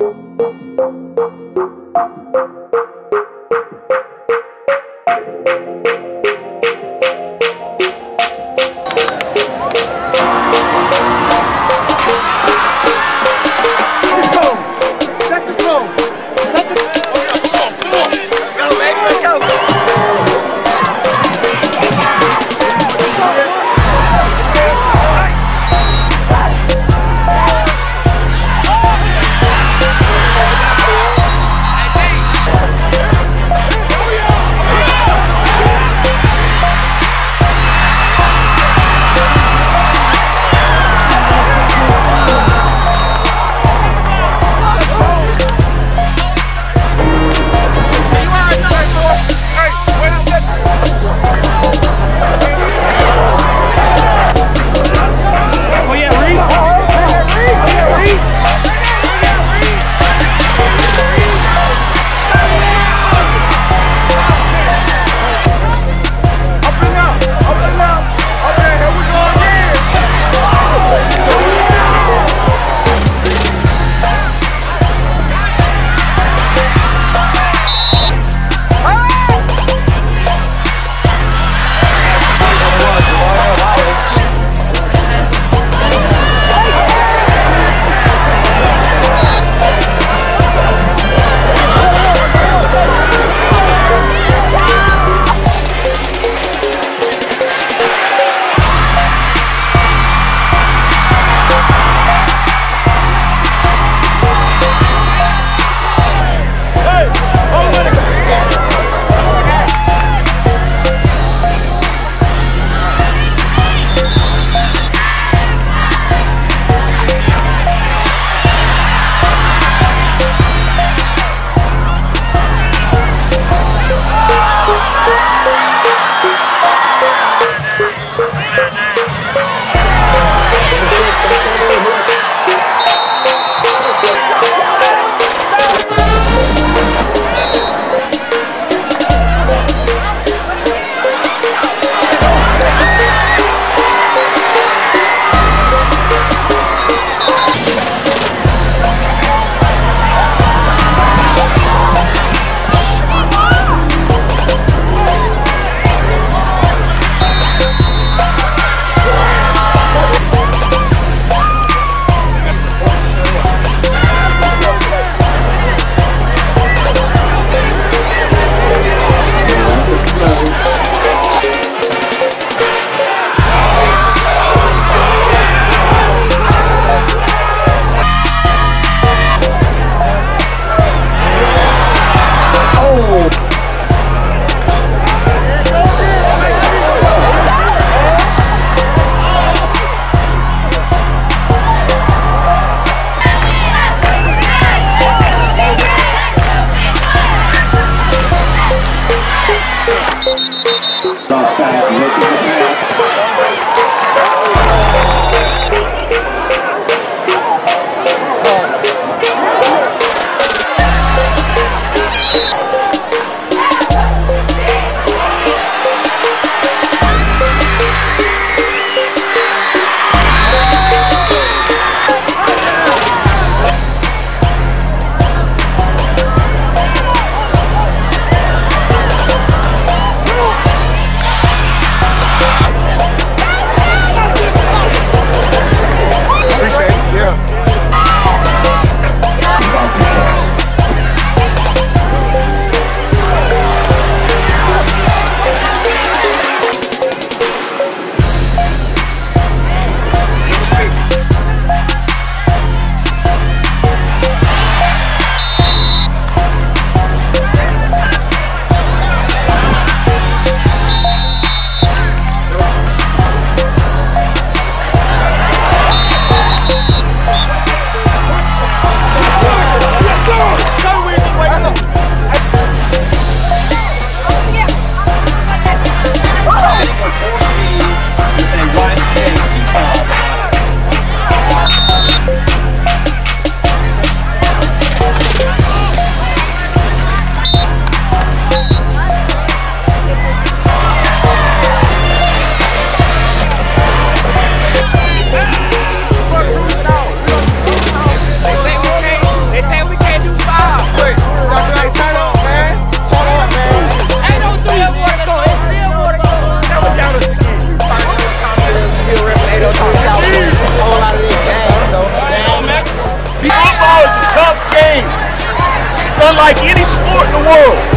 Thank you. unlike any sport in the world.